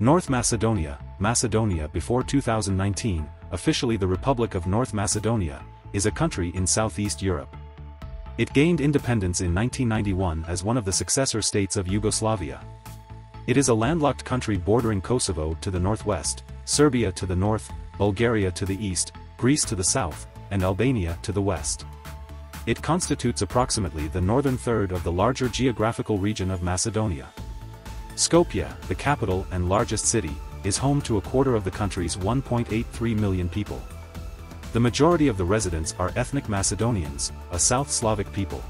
North Macedonia, Macedonia before 2019, officially the Republic of North Macedonia, is a country in Southeast Europe. It gained independence in 1991 as one of the successor states of Yugoslavia. It is a landlocked country bordering Kosovo to the northwest, Serbia to the north, Bulgaria to the east, Greece to the south, and Albania to the west. It constitutes approximately the northern third of the larger geographical region of Macedonia. Skopje, the capital and largest city, is home to a quarter of the country's 1.83 million people. The majority of the residents are ethnic Macedonians, a South Slavic people.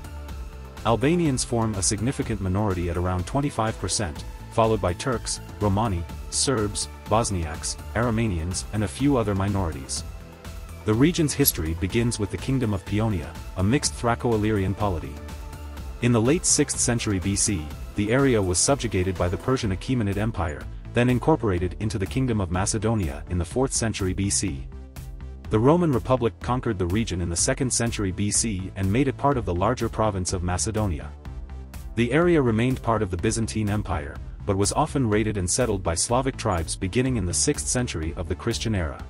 Albanians form a significant minority at around 25%, followed by Turks, Romani, Serbs, Bosniaks, Aromanians and a few other minorities. The region's history begins with the Kingdom of Paeonia, a mixed Thraco-Illyrian polity. In the late 6th century BC, the area was subjugated by the Persian Achaemenid Empire, then incorporated into the Kingdom of Macedonia in the 4th century BC. The Roman Republic conquered the region in the 2nd century BC and made it part of the larger province of Macedonia. The area remained part of the Byzantine Empire, but was often raided and settled by Slavic tribes beginning in the 6th century of the Christian era.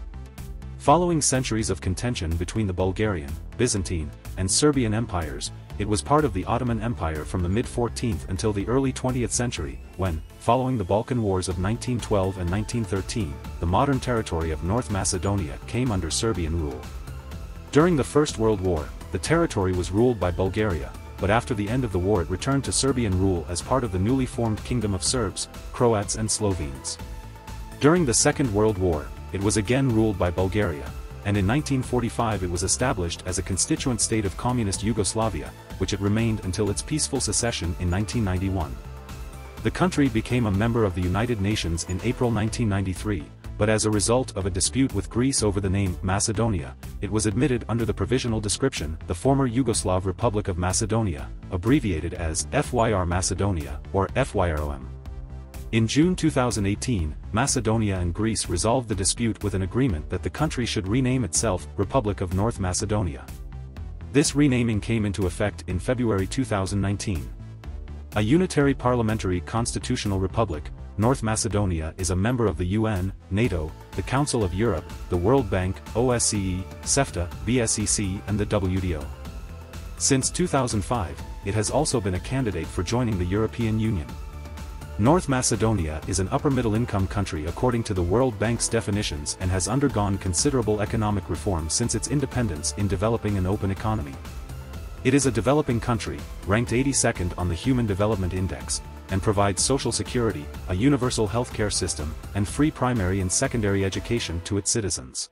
Following centuries of contention between the Bulgarian, Byzantine, and Serbian empires, it was part of the Ottoman Empire from the mid-14th until the early 20th century, when, following the Balkan Wars of 1912 and 1913, the modern territory of North Macedonia came under Serbian rule. During the First World War, the territory was ruled by Bulgaria, but after the end of the war it returned to Serbian rule as part of the newly formed Kingdom of Serbs, Croats and Slovenes. During the Second World War, it was again ruled by Bulgaria, and in 1945 it was established as a constituent state of communist Yugoslavia, which it remained until its peaceful secession in 1991. The country became a member of the United Nations in April 1993, but as a result of a dispute with Greece over the name Macedonia, it was admitted under the provisional description the former Yugoslav Republic of Macedonia, abbreviated as FYR Macedonia or FYROM. In June 2018, Macedonia and Greece resolved the dispute with an agreement that the country should rename itself Republic of North Macedonia. This renaming came into effect in February 2019. A unitary parliamentary constitutional republic, North Macedonia is a member of the UN, NATO, the Council of Europe, the World Bank, OSCE, CEFTA, BSEC and the WTO. Since 2005, it has also been a candidate for joining the European Union. North Macedonia is an upper-middle-income country according to the World Bank's definitions and has undergone considerable economic reform since its independence in developing an open economy. It is a developing country, ranked 82nd on the Human Development Index, and provides social security, a universal healthcare system, and free primary and secondary education to its citizens.